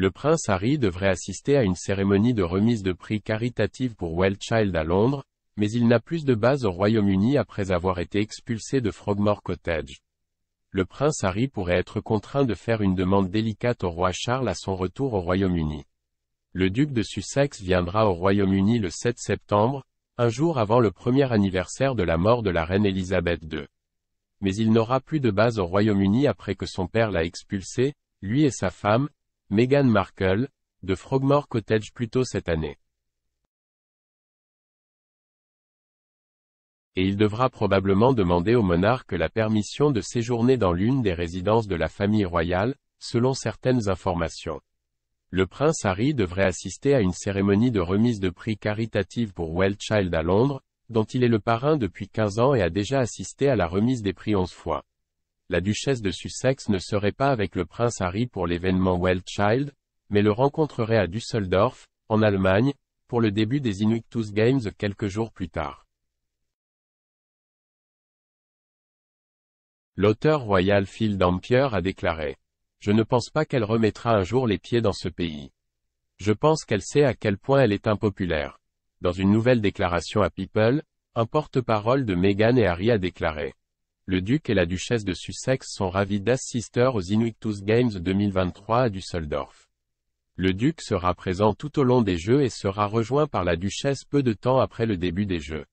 Le prince Harry devrait assister à une cérémonie de remise de prix caritative pour Well Child à Londres, mais il n'a plus de base au Royaume-Uni après avoir été expulsé de Frogmore Cottage. Le prince Harry pourrait être contraint de faire une demande délicate au roi Charles à son retour au Royaume-Uni. Le duc de Sussex viendra au Royaume-Uni le 7 septembre, un jour avant le premier anniversaire de la mort de la reine Elisabeth II. Mais il n'aura plus de base au Royaume-Uni après que son père l'a expulsé, lui et sa femme, Meghan Markle, de Frogmore Cottage plus tôt cette année. Et il devra probablement demander au monarque la permission de séjourner dans l'une des résidences de la famille royale, selon certaines informations. Le prince Harry devrait assister à une cérémonie de remise de prix caritative pour Well Child à Londres, dont il est le parrain depuis 15 ans et a déjà assisté à la remise des prix 11 fois la duchesse de Sussex ne serait pas avec le prince Harry pour l'événement Well Child, mais le rencontrerait à Düsseldorf, en Allemagne, pour le début des Invictus Games quelques jours plus tard. L'auteur royal Phil Dampier a déclaré « Je ne pense pas qu'elle remettra un jour les pieds dans ce pays. Je pense qu'elle sait à quel point elle est impopulaire. » Dans une nouvelle déclaration à People, un porte-parole de Meghan et Harry a déclaré le duc et la duchesse de Sussex sont ravis d'assister aux Invictus Games 2023 à Düsseldorf. Le duc sera présent tout au long des Jeux et sera rejoint par la duchesse peu de temps après le début des Jeux.